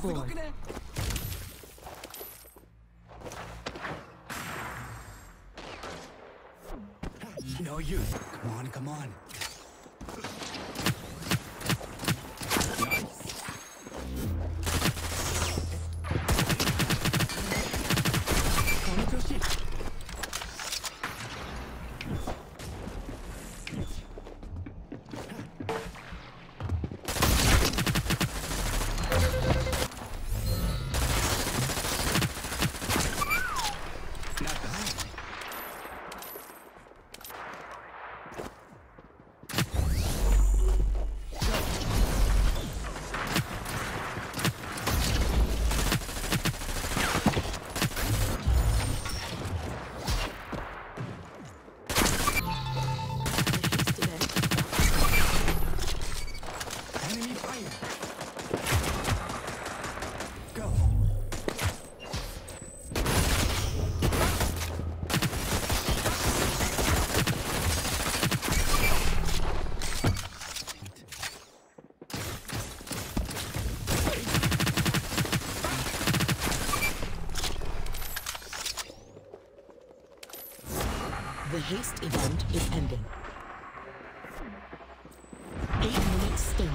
board. No use. Come on, come on. Haste event is ending. Eight minutes still.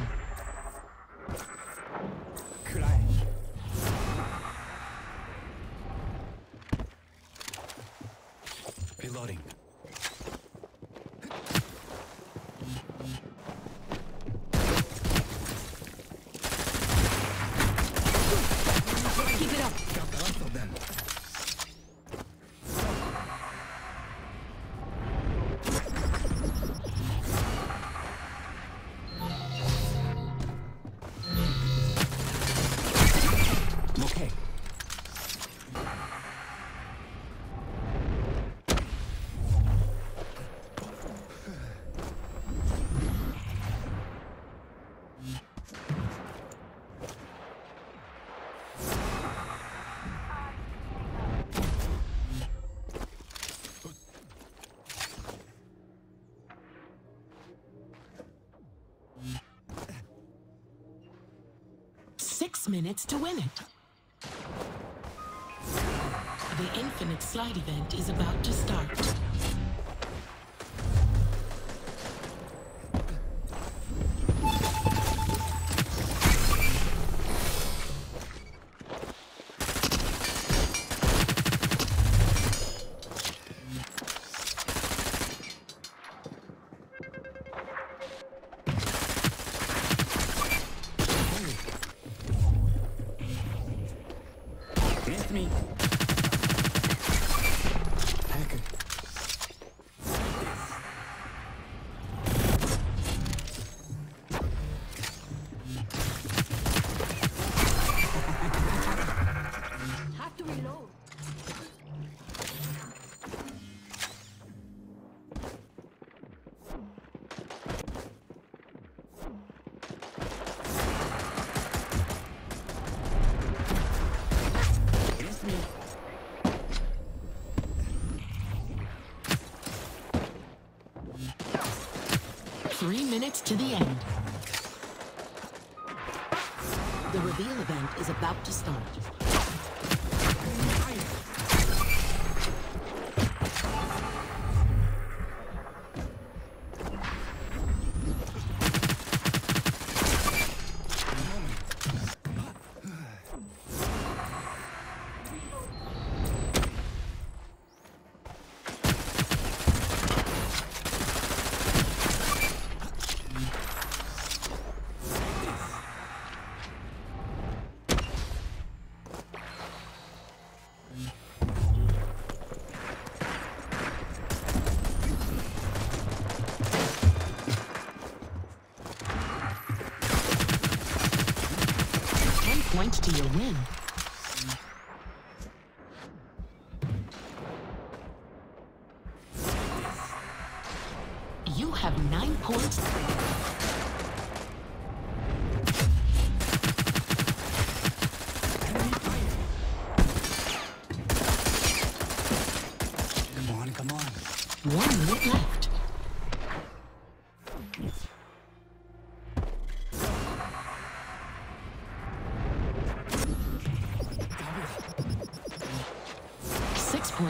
Reloading. Minutes to win it. The infinite slide event is about to start. Me. Three minutes to the end. The reveal event is about to start. Points to win.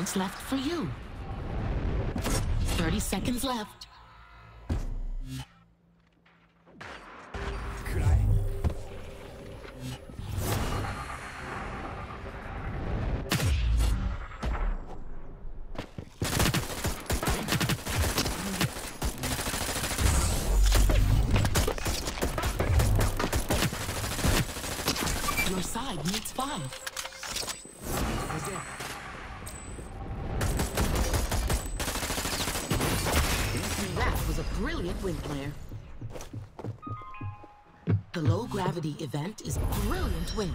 Seconds left for you. 30 seconds left. Your side needs five. Was a brilliant win player. The low gravity event is brilliant win.